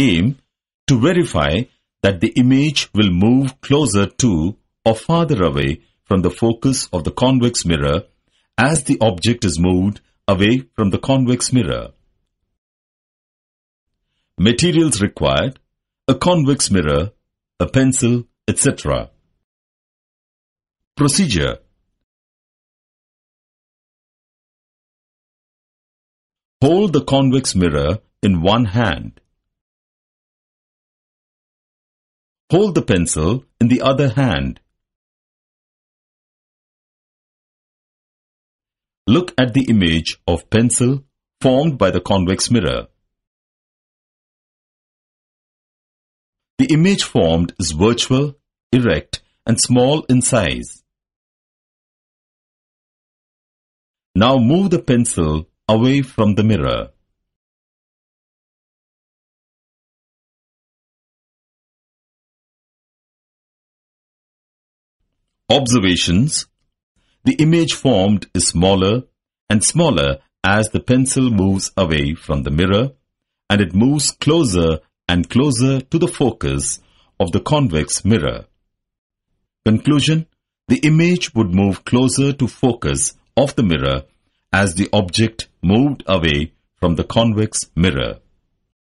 Aim to verify that the image will move closer to or farther away from the focus of the convex mirror as the object is moved away from the convex mirror. Materials required a convex mirror, a pencil, etc. Procedure Hold the convex mirror in one hand. Hold the pencil in the other hand. Look at the image of pencil formed by the convex mirror. The image formed is virtual, erect and small in size. Now move the pencil away from the mirror. Observations The image formed is smaller and smaller as the pencil moves away from the mirror and it moves closer and closer to the focus of the convex mirror. Conclusion The image would move closer to focus of the mirror as the object moved away from the convex mirror.